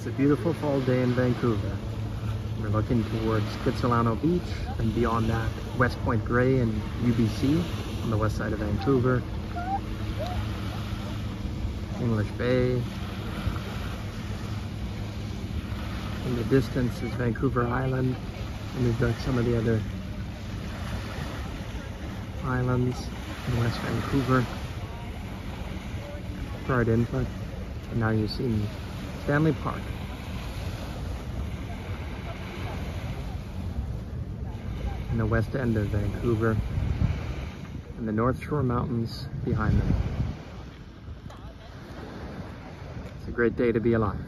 It's a beautiful fall day in Vancouver. We're looking towards Kitsilano Beach and beyond that, West Point Grey and UBC on the west side of Vancouver. English Bay. In the distance is Vancouver Island and we've got some of the other islands in West Vancouver. Burrard Inlet. And now you see Stanley Park. In the west end of Vancouver and the North Shore Mountains behind them. It's a great day to be alive.